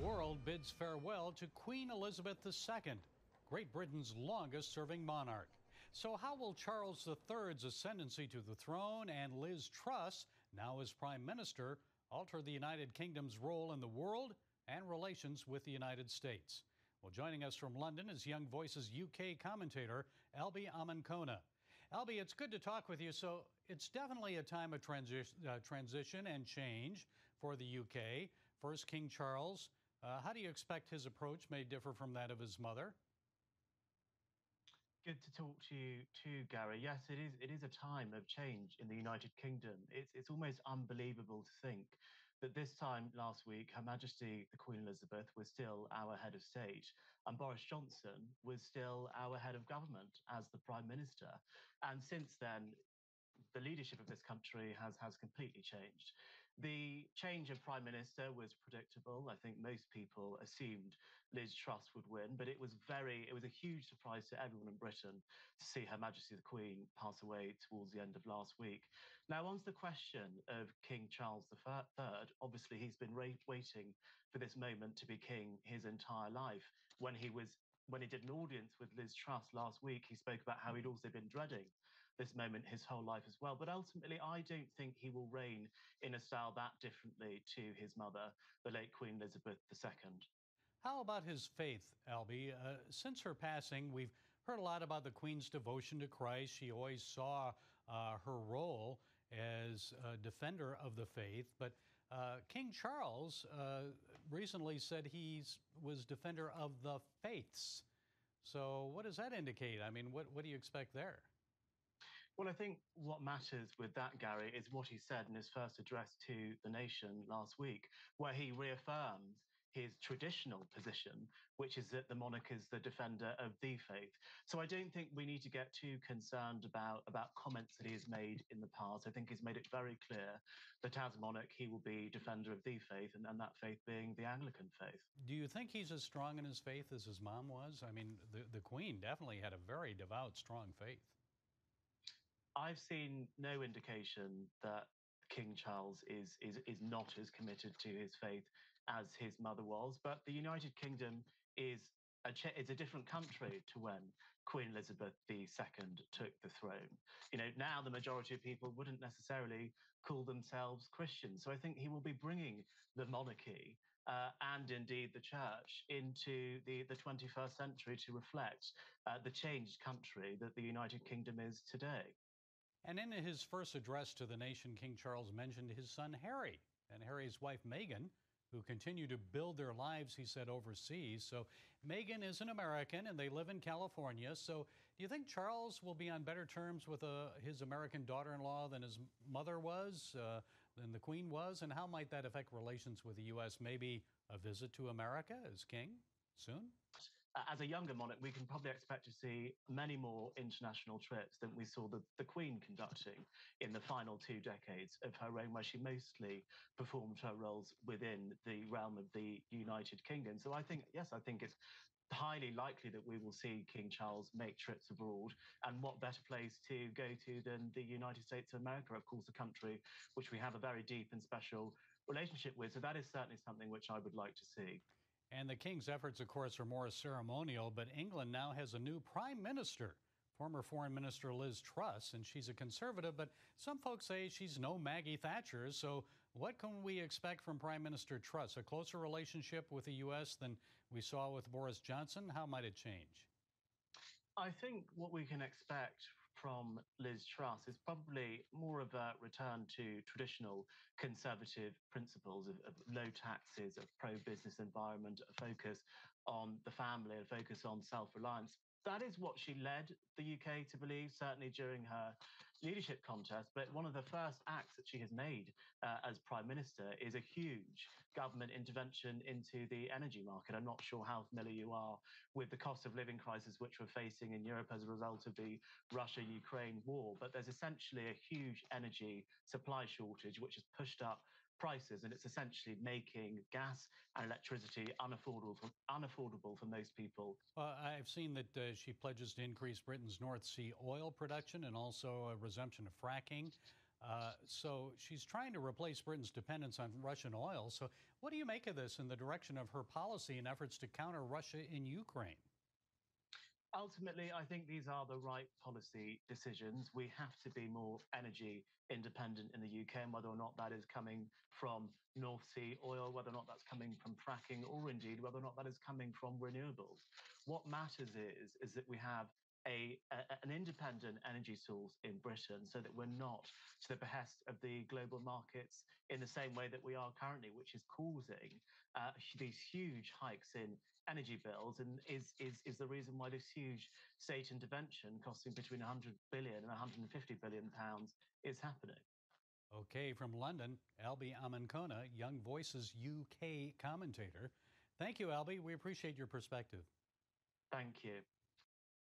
world bids farewell to Queen Elizabeth II, Great Britain's longest serving monarch. So, how will Charles III's ascendancy to the throne and Liz Truss, now as Prime Minister, alter the United Kingdom's role in the world and relations with the United States? Well, joining us from London is Young Voices UK commentator Albie Amankona. Albie, it's good to talk with you. So, it's definitely a time of transi- uh, transition and change for the UK. First, King Charles. Uh, how do you expect his approach may differ from that of his mother? Good to talk to you too, Gary. Yes, it is. It is a time of change in the United Kingdom. It's it's almost unbelievable to think that this time last week, Her Majesty the Queen Elizabeth was still our head of state, and Boris Johnson was still our head of government as the Prime Minister. And since then, the leadership of this country has has completely changed. The change of prime minister was predictable. I think most people assumed Liz Truss would win, but it was very it was a huge surprise to everyone in Britain to see Her Majesty the Queen pass away towards the end of last week. Now, on to the question of King Charles III, obviously he's been waiting for this moment to be king his entire life. When he was when he did an audience with Liz Truss last week, he spoke about how he'd also been dreading this moment his whole life as well. But ultimately, I don't think he will reign in a style that differently to his mother, the late Queen Elizabeth II. How about his faith, Albie? Uh, since her passing, we've heard a lot about the Queen's devotion to Christ. She always saw uh, her role as a defender of the faith. But uh, King Charles uh, recently said he was defender of the faiths. So, what does that indicate? I mean, what, what do you expect there? Well, I think what matters with that, Gary, is what he said in his first address to the nation last week, where he reaffirmed his traditional position, which is that the monarch is the defender of the faith. So I don't think we need to get too concerned about, about comments that he has made in the past. I think he's made it very clear that as monarch, he will be defender of the faith, and, and that faith being the Anglican faith. Do you think he's as strong in his faith as his mom was? I mean, the, the Queen definitely had a very devout, strong faith. I've seen no indication that King Charles is is is not as committed to his faith as his mother was. But the United Kingdom is a it's a different country to when Queen Elizabeth II took the throne. You know, now the majority of people wouldn't necessarily call themselves Christians. So I think he will be bringing the monarchy uh, and indeed the church into the, the 21st century to reflect uh, the changed country that the United Kingdom is today. And in his first address to the nation, King Charles mentioned his son Harry and Harry's wife Meghan, who continue to build their lives, he said, overseas. So Meghan is an American and they live in California. So do you think Charles will be on better terms with uh, his American daughter in law than his mother was, uh, than the Queen was? And how might that affect relations with the U.S.? Maybe a visit to America as king soon? As a younger monarch, we can probably expect to see many more international trips than we saw the, the Queen conducting in the final two decades of her reign, where she mostly performed her roles within the realm of the United Kingdom. So I think, yes, I think it's highly likely that we will see King Charles make trips abroad. And what better place to go to than the United States of America, of course, a country which we have a very deep and special relationship with. So that is certainly something which I would like to see. And the King's efforts, of course, are more ceremonial, but England now has a new prime minister, former Foreign Minister Liz Truss, and she's a conservative, but some folks say she's no Maggie Thatcher. So, what can we expect from Prime Minister Truss? A closer relationship with the U.S. than we saw with Boris Johnson? How might it change? I think what we can expect from Liz Truss is probably more of a return to traditional conservative principles of, of low taxes, of pro business environment, a focus on the family, a focus on self reliance that is what she led the UK to believe, certainly during her leadership contest. But one of the first acts that she has made uh, as Prime Minister is a huge government intervention into the energy market. I'm not sure how familiar you are with the cost of living crisis which we're facing in Europe as a result of the Russia Ukraine war, but there's essentially a huge energy supply shortage which has pushed up prices, and it's essentially making gas and electricity unaffordable for, unaffordable for most people. I've seen that uh, she pledges to increase Britain's North Sea oil production and also a resumption of fracking. Uh, so she's trying to replace Britain's dependence on Russian oil. So, what do you make of this in the direction of her policy and efforts to counter Russia in Ukraine? Ultimately, I think these are the right policy decisions. We have to be more energy independent in the UK, and whether or not that is coming from North Sea oil, whether or not that's coming from fracking, or indeed whether or not that is coming from renewables. What matters is, is that we have a, a, an independent energy source in Britain so that we're not to the behest of the global markets in the same way that we are currently, which is causing uh, these huge hikes in energy bills and is, is, is the reason why this huge state intervention costing between 100 billion and 150 billion pounds is happening. Okay, from London, Albie Amankona, Young Voices UK commentator. Thank you, Albie. We appreciate your perspective. Thank you.